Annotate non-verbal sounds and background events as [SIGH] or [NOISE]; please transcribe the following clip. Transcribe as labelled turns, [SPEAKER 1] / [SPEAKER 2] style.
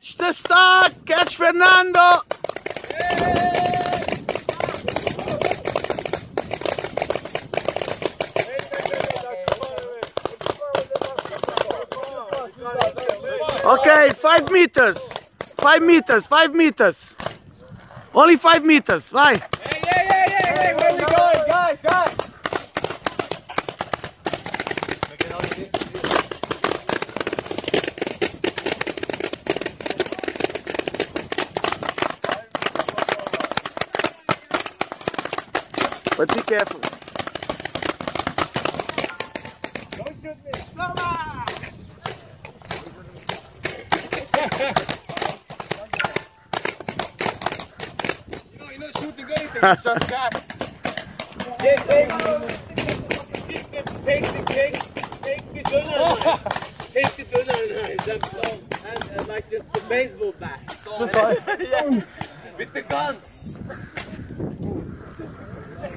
[SPEAKER 1] the start. Catch Fernando. Okay, five meters. Five meters, five meters. Only five meters, vai. But be careful.
[SPEAKER 2] Don't shoot me. you know, you're not shooting anything, you shot gas. Take, take, take, the- take cake, take the donut. Take the donut knife, that's all. And uh, like just the baseball bats. With the guns. [LAUGHS]